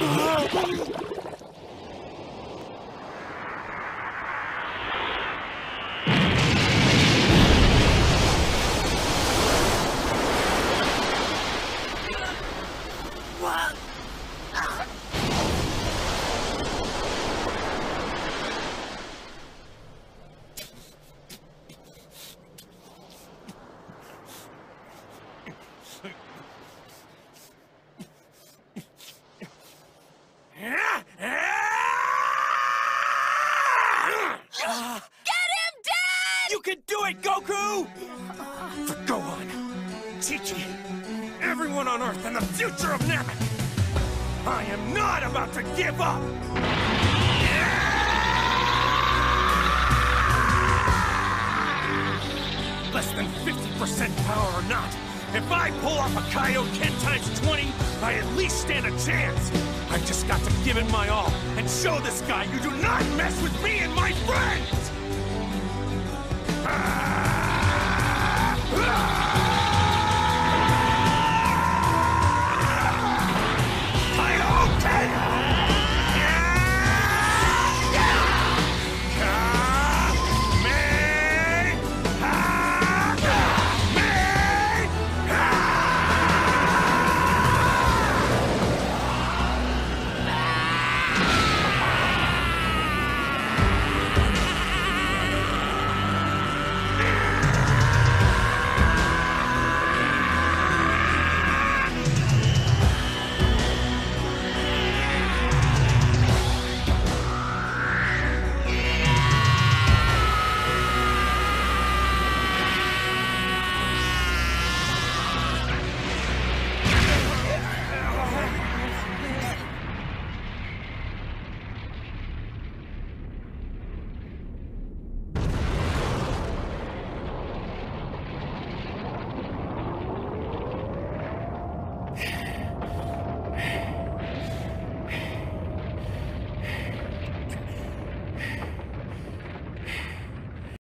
Ah! Get him, Dad! You can do it, Goku! For Gohan, Chi-Chi, everyone on Earth, and the future of Namek! I am not about to give up! Less than 50% power or not, if I pull off a Kaioken times 20, I at least stand a chance! I've just got to give it my all and show this guy you do not mess with me and my friends!